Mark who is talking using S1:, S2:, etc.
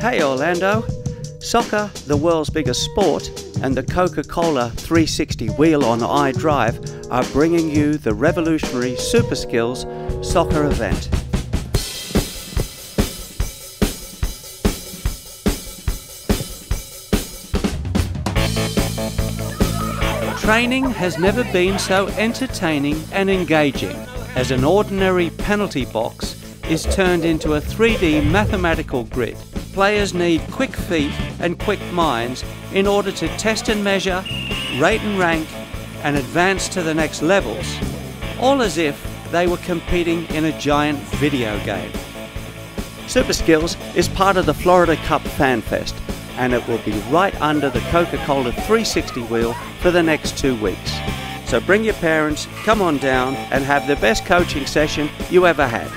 S1: Hey Orlando! Soccer, the world's biggest sport, and the Coca Cola 360 wheel on iDrive are bringing you the revolutionary Supaskills soccer event. Training has never been so entertaining and engaging as an ordinary penalty box is turned into a 3D mathematical grid. Players need quick feet and quick minds in order to test and measure, rate and rank, and advance to the next levels, all as if they were competing in a giant video game. Supaskills is part of the Florida Cup Fan Fest, and it will be right under the Coca Cola 360 wheel for the next two weeks. So bring your parents, come on down, and have the best coaching session you ever had.